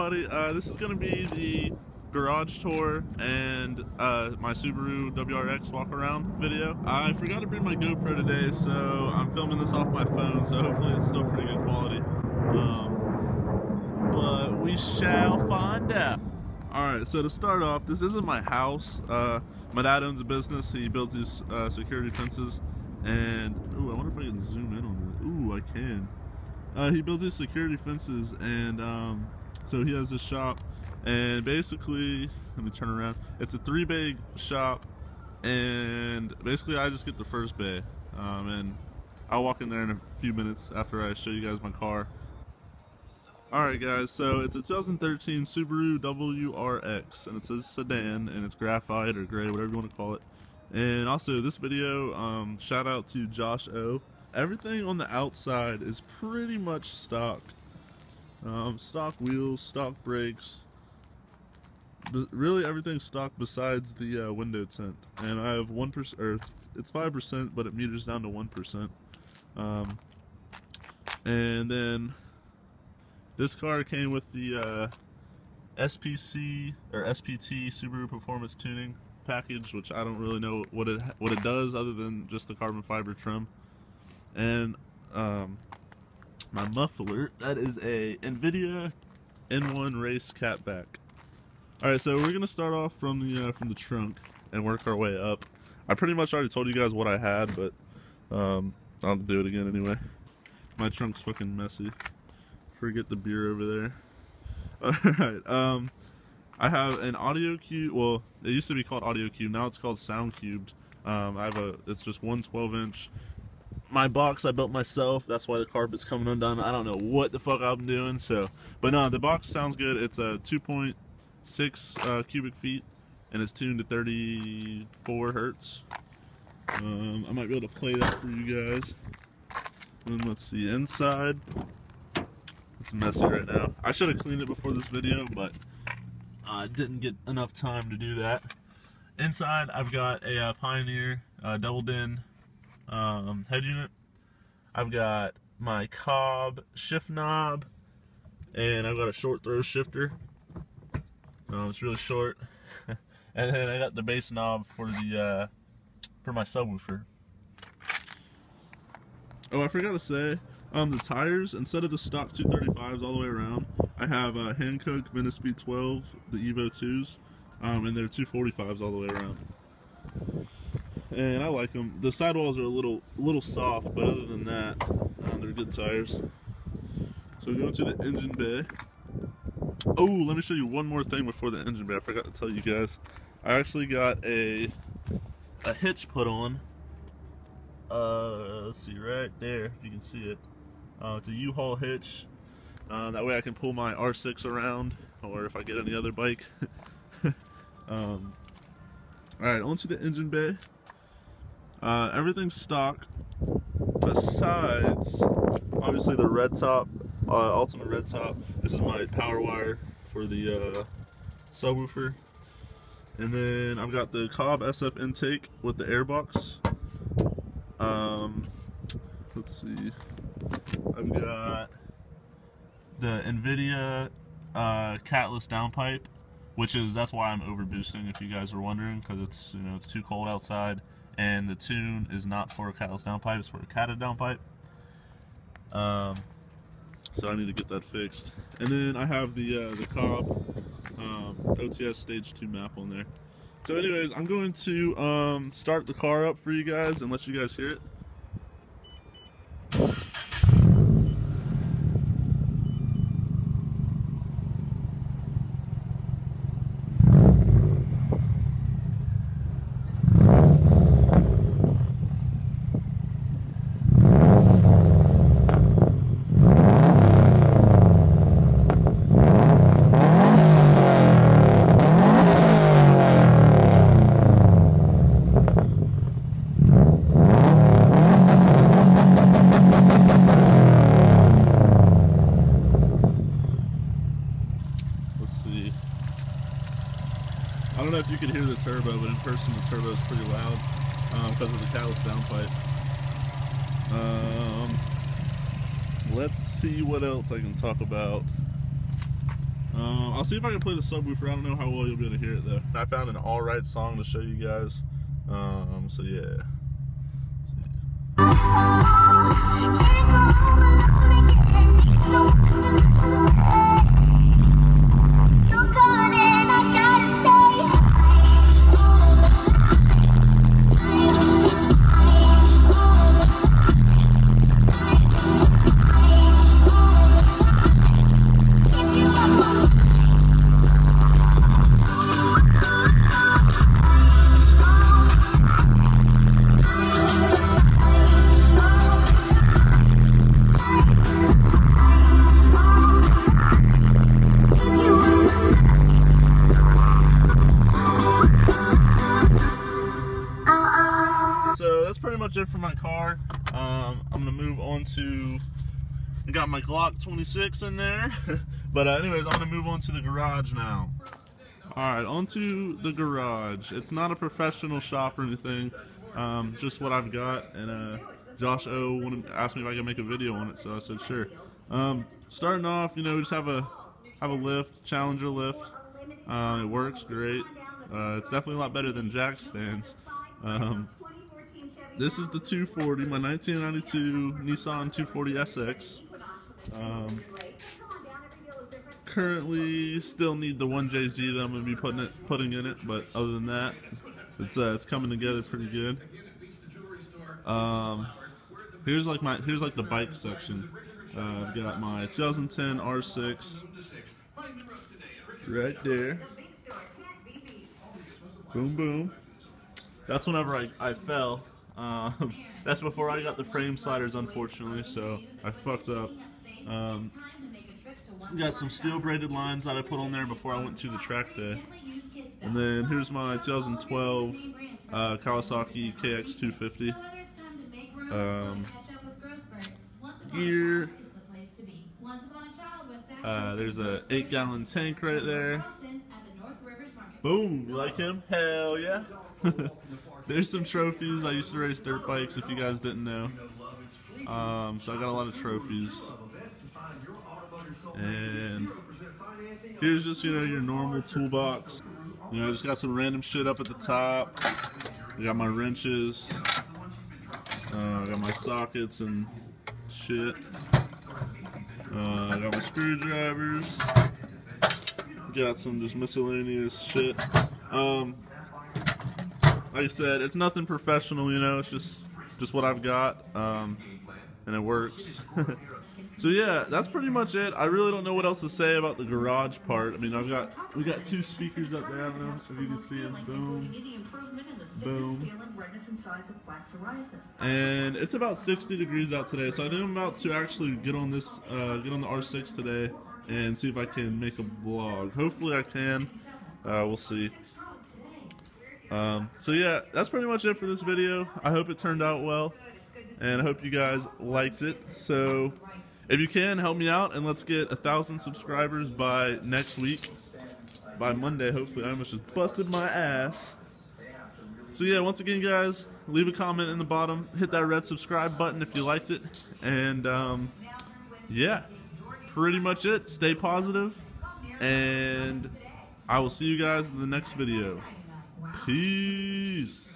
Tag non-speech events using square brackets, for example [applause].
Everybody? Uh, this is going to be the garage tour and uh, my Subaru WRX walk around video. I forgot to bring my GoPro today, so I'm filming this off my phone, so hopefully it's still pretty good quality. Um, but we shall find out. Alright, so to start off, this isn't my house. Uh, my dad owns a business. He builds these uh, security fences. And, ooh, I wonder if I can zoom in on it. Ooh, I can. Uh, he builds these security fences, and um, so he has a shop. And basically, let me turn around. It's a three bay shop, and basically, I just get the first bay. Um, and I'll walk in there in a few minutes after I show you guys my car. Alright guys, so it's a 2013 Subaru WRX, and it's a sedan, and it's graphite or gray, whatever you want to call it. And also, this video, um, shout out to Josh O. Everything on the outside is pretty much stock. Um, stock wheels, stock brakes. Really, everything's stock besides the uh, window tint. And I have 1%, or it's 5%, but it meters down to 1%. Um, and then this car came with the uh, SPC or SPT Subaru Performance Tuning package, which I don't really know what it what it does other than just the carbon fiber trim. And um, my muffler, that is a Invidia N1 Race Catback. All right, so we're gonna start off from the uh, from the trunk and work our way up. I pretty much already told you guys what I had, but um, I'll do it again anyway. My trunk's fucking messy. Forget the beer over there. [laughs] All right. Um, I have an Audioque. Well, it used to be called audio cube. Now it's called Sound Qubed. Um, I have a. It's just one 12 inch. My box I built myself. That's why the carpet's coming undone. I don't know what the fuck I'm doing. So, but no, the box sounds good. It's a 2.6 uh, cubic feet, and it's tuned to 34 hertz. Um, I might be able to play that for you guys. And let's see inside. It's messy right now. I should have cleaned it before this video, but I uh, didn't get enough time to do that. Inside, I've got a uh, Pioneer uh, double din um, head unit. I've got my Cobb shift knob, and I've got a short throw shifter. Um, it's really short. [laughs] and then I got the bass knob for the uh, for my subwoofer. Oh, I forgot to say, um, the tires, instead of the stock 235s all the way around, I have a Hankook Speed 12, the Evo 2s, um, and they're 245s all the way around. And I like them. The sidewalls are a little little soft, but other than that, um, they're good tires. So going to the engine bay. Oh, let me show you one more thing before the engine bay. I forgot to tell you guys. I actually got a a hitch put on. Uh, let's see right there. You can see it. Uh, it's a U-Haul hitch. Uh, that way I can pull my R6 around, or if I get any other bike. [laughs] um, Alright, onto the engine bay. Uh, everything's stock, besides, obviously the red top, uh, Optima red top. This is my power wire for the uh, subwoofer. And then I've got the Cobb SF intake with the airbox. Um, let's see. I've got the Invidia uh, catless downpipe, which is that's why I'm overboosting. If you guys are wondering, because it's you know it's too cold outside, and the tune is not for a catless downpipe; it's for a catted downpipe. Um, so I need to get that fixed. And then I have the uh, the Cobb um, OTS Stage Two map on there. So, anyways, I'm going to um, start the car up for you guys and let you guys hear it. if you can hear the turbo, but in person the turbo is pretty loud um, because of the catless downpipe. Um, let's see what else I can talk about. Um, I'll see if I can play the subwoofer. I don't know how well you'll be able to hear it though. I found an alright song to show you guys. Um, so yeah. Much it for my car. Um, I'm gonna move on to. I got my Glock 26 in there, [laughs] but uh, anyways, I'm gonna move on to the garage now. All right, onto the garage. It's not a professional shop or anything, um, just what I've got. And uh, Josh O wanted asked me if I could make a video on it, so I said sure. Um, starting off, you know, we just have a have a lift, Challenger lift. Uh, it works great. Uh, it's definitely a lot better than jack stands. Um, this is the 240, my 1992 Nissan 240 SX. Um, currently, still need the 1JZ that I'm gonna be putting it putting in it, but other than that, it's uh, it's coming together pretty good. Um, here's like my here's like the bike section. Uh, I've got my 2010 R6 right there. Boom boom. That's whenever I, I fell. Um, [laughs] that's before I got the frame sliders, unfortunately, so I fucked up. Um, got some steel braided lines that I put on there before I went to the track day. And then here's my 2012 uh, Kawasaki KX250. Um, gear. Uh, there's a 8 gallon tank right there. Boom, you like him? Hell yeah. [laughs] There's some trophies. I used to race dirt bikes if you guys didn't know. Um, so I got a lot of trophies. And here's just, you know, your normal toolbox. You know, I just got some random shit up at the top. I got my wrenches. Uh, I got my sockets and shit. Uh, I got my screwdrivers. Got some just miscellaneous shit. Um, like I said, it's nothing professional, you know. It's just just what I've got, um, and it works. [laughs] so yeah, that's pretty much it. I really don't know what else to say about the garage part. I mean, I've got we got two speakers up there. I don't know if you can see them. Boom, boom. And it's about 60 degrees out today, so I think I'm about to actually get on this, uh, get on the R6 today and see if I can make a vlog. Hopefully I can. Uh, we'll see. Um, so yeah, that's pretty much it for this video. I hope it turned out well, and I hope you guys liked it. So if you can, help me out, and let's get a thousand subscribers by next week. By Monday, hopefully. I almost just busted my ass. So yeah, once again, guys, leave a comment in the bottom. Hit that red subscribe button if you liked it. And um, yeah, pretty much it. Stay positive, and I will see you guys in the next video. Peace.